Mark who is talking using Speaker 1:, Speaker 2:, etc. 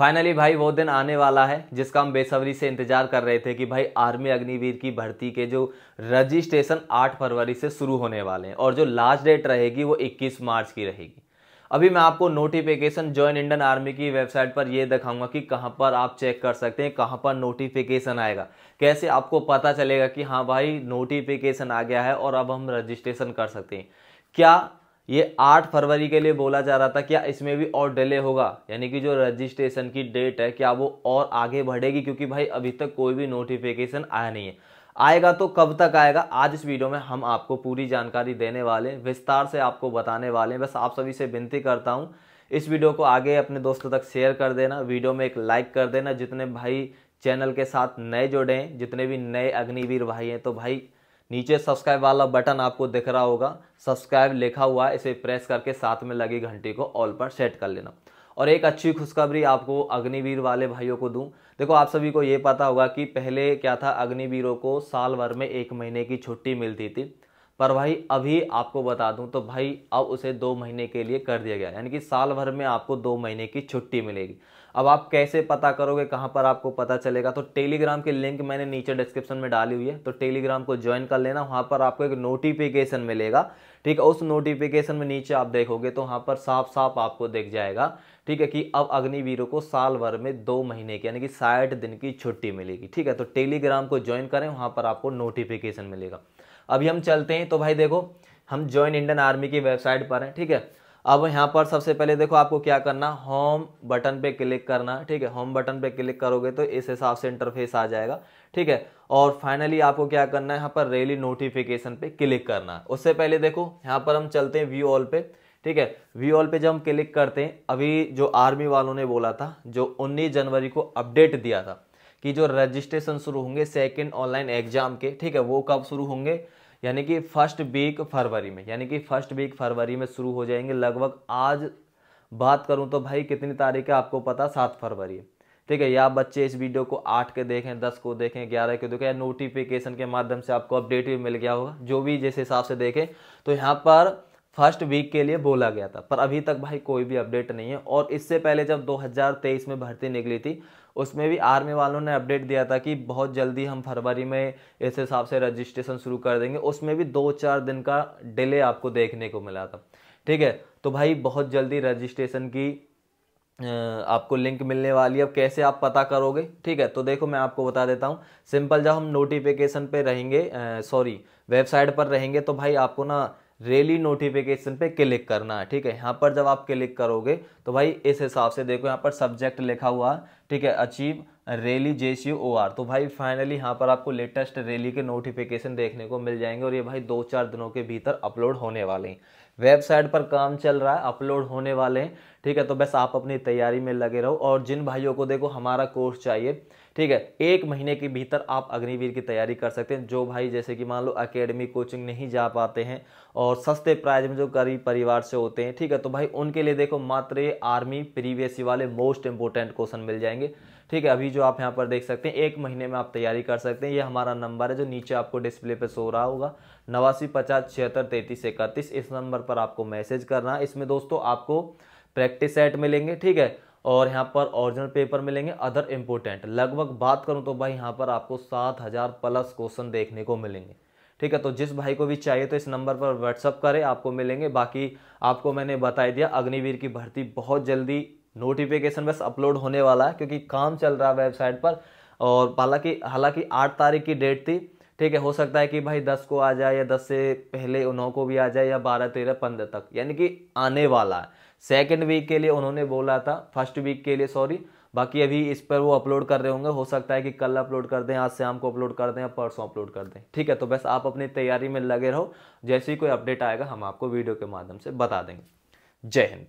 Speaker 1: Finally भाई, वो दिन आने वाला है, जिसका हम बेसब्री से इंतज़ार कर रहे थे कि भाई आर्मी अग्निवीर की भर्ती के जो रजिस्ट्रेशन 8 फरवरी से शुरू होने वाले हैं और जो लास्ट डेट रहेगी, वो 21 मार्च की रहेगी। अभी मैं आपको नोटिफिकेशन ज्वाइन इंडियन आर्मी की वेबसाइट पर ये दिखाऊँगा कि कहाँ पर आप चेक कर सकते हैं, कहाँ पर नोटिफिकेशन आएगा। कैसे आपको पता चलेगा कि हाँ भाई नोटिफिकेशन आ गया है और अब हम रजिस्ट्रेशन कर सकते हैं। क्या ये 8 फरवरी के लिए बोला जा रहा था, क्या इसमें भी और डिले होगा? यानी कि जो रजिस्ट्रेशन की डेट है, क्या वो और आगे बढ़ेगी? क्योंकि भाई, अभी तक कोई भी नोटिफिकेशन आया नहीं है। आएगा तो कब तक आएगा? आज इस वीडियो में हम आपको पूरी जानकारी देने वाले विस्तार से आपको बताने वाले बस आप सभी से विनती करता हूँ, इस वीडियो को आगे अपने दोस्तों तक शेयर कर देना वीडियो में एक लाइक कर देना। जितने भाई चैनल के साथ नए जुड़े हैं, जितने भी नए अग्निवीर भाई हैं तो भाई नीचे सब्सक्राइब वाला बटन आपको दिख रहा होगा। सब्सक्राइब लिखा हुआ है, इसे प्रेस करके साथ में लगी घंटी को ऑल पर सेट कर लेना। और एक अच्छी खुशखबरी आपको अग्निवीर वाले भाइयों को दूँ। देखो, आप सभी को ये पता होगा कि पहले क्या था? अग्निवीरों को साल भर में एक महीने की छुट्टी मिलती थी। पर भाई अभी आपको बता दूँ तो भाई अब उसे दो महीने के लिए कर दिया गया। यानी कि साल भर में आपको दो महीने की छुट्टी मिलेगी। अब आप कैसे पता करोगे, कहाँ पर आपको पता चलेगा? तो टेलीग्राम की लिंक मैंने नीचे डिस्क्रिप्शन में डाली हुई है। तो टेलीग्राम को ज्वाइन कर लेना, वहाँ पर आपको एक नोटिफिकेशन मिलेगा। ठीक है, उस नोटिफिकेशन में नीचे आप देखोगे तो वहाँ पर साफ़ साफ़ आपको दिख जाएगा। ठीक है कि अब अग्निवीरों को साल भर में दो महीने की, यानी कि साठ दिन की छुट्टी मिलेगी। ठीक है तो टेलीग्राम को ज्वाइन करें, वहाँ पर आपको नोटिफिकेशन मिलेगा। अभी हम चलते हैं तो भाई देखो, हम ज्वाइन इंडियन आर्मी की वेबसाइट पर हैं, ठीक है? अब यहाँ पर सबसे पहले देखो आपको क्या करना होम बटन पे क्लिक करना, ठीक है? होम बटन पे क्लिक करोगे तो इस हिसाब से इंटरफेस आ जाएगा, ठीक है? और फाइनली आपको क्या करना है, यहाँ पर रेली नोटिफिकेशन पे क्लिक करना। उससे पहले देखो, यहाँ पर हम चलते हैं व्यू ऑल पे, ठीक है? व्यू ऑल पे जब हम क्लिक करते हैं, अभी जो आर्मी वालों ने बोला था, जो 19 जनवरी को अपडेट दिया था कि जो रजिस्ट्रेशन शुरू होंगे सेकेंड ऑनलाइन एग्ज़ाम के, ठीक है, वो कब शुरू होंगे? यानी कि फ़र्स्ट वीक फरवरी में, यानी कि फ़र्स्ट वीक फरवरी में शुरू हो जाएँगे। लगभग आज बात करूँ तो भाई कितनी तारीख है आपको पता? सात फरवरी ठीक है, या बच्चे इस वीडियो को आठ के देखें, दस को देखें, ग्यारह के देखें, या नोटिफिकेशन के माध्यम से आपको अपडेट भी मिल गया होगा, जो भी जिस हिसाब से देखें। तो यहाँ पर फ़र्स्ट वीक के लिए बोला गया था, पर अभी तक भाई कोई भी अपडेट नहीं है। और इससे पहले जब 2023 में भर्ती निकली थी, उसमें भी आर्मी वालों ने अपडेट दिया था कि बहुत जल्दी हम फरवरी में इस हिसाब से रजिस्ट्रेशन शुरू कर देंगे। उसमें भी दो चार दिन का डिले आपको देखने को मिला था। ठीक है तो भाई बहुत जल्दी रजिस्ट्रेशन की आपको लिंक मिलने वाली है। अब कैसे आप पता करोगे? ठीक है तो देखो मैं आपको बता देता हूँ। सिंपल जब हम नोटिफिकेशन पे रहेंगे सॉरी, वेबसाइट पर रहेंगे तो भाई आपको ना रेली नोटिफिकेशन पे क्लिक करना है, ठीक है? यहाँ पर जब आप क्लिक करोगे तो भाई इस हिसाब से देखो, यहाँ पर सब्जेक्ट लिखा हुआ है, ठीक है? अचीव रेली जे सी ओ आर तो भाई फाइनली यहाँ पर आपको लेटेस्ट रैली के नोटिफिकेशन देखने को मिल जाएँगे और ये भाई दो चार दिनों के भीतर अपलोड होने वाले हैं। वेबसाइट पर काम चल रहा है अपलोड होने वाले हैं, ठीक है? तो बस आप अपनी तैयारी में लगे रहो और जिन भाइयों को देखो, हमारा कोर्स चाहिए ठीक है, एक महीने के भीतर आप अग्निवीर की तैयारी कर सकते हैं, जो भाई जैसे कि मान लो अकेडमी कोचिंग नहीं जा पाते हैं और सस्ते प्राइज में जो गरीब परिवार से होते हैं, ठीक है तो भाई उनके लिए देखो मात्र आर्मी प्रीवियस वाले मोस्ट इंपोर्टेंट क्वेश्चन मिल जाएँगे। ठीक है, अभी जो आप यहाँ पर देख सकते हैं, एक महीने में आप तैयारी कर सकते हैं, ये हमारा नंबर है जो नीचे आपको डिस्प्ले पे सो रहा होगा, नवासी पचास छिहत्तर तैंतीस इकतीस, इस नंबर पर आपको मैसेज करना है इसमें दोस्तों आपको प्रैक्टिस सेट मिलेंगे, ठीक है और यहाँ पर ओरिजिनल पेपर मिलेंगे अदर इम्पोर्टेंट लगभग बात करूँ तो भाई यहाँ पर आपको सात हज़ार प्लस क्वेश्चन देखने को मिलेंगे। ठीक है तो जिस भाई को भी चाहिए तो इस नंबर पर व्हाट्सअप करें, आपको मिलेंगे। बाकी आपको मैंने बता दिया, अग्निवीर की भर्ती बहुत जल्दी नोटिफिकेशन बस अपलोड होने वाला है, क्योंकि काम चल रहा है वेबसाइट पर। और हालाँकि हालाँकि आठ तारीख की डेट थी ठीक है, हो सकता है कि भाई दस को आ जाए या दस से पहले नौ को भी आ जाए या बारह, तेरह, पंद्रह तक, यानी कि आने वाला है। सेकेंड वीक के लिए उन्होंने बोला था फ़र्स्ट वीक के लिए सॉरी बाकी अभी इस पर वो अपलोड कर रहे होंगे, हो सकता है कि कल अपलोड कर दें, आज शाम को अपलोड कर दें या परसों अपलोड कर दें। ठीक है तो बस आप अपनी तैयारी में लगे रहो, जैसे ही कोई अपडेट आएगा, हम आपको वीडियो के माध्यम से बता देंगे। जय हिंद।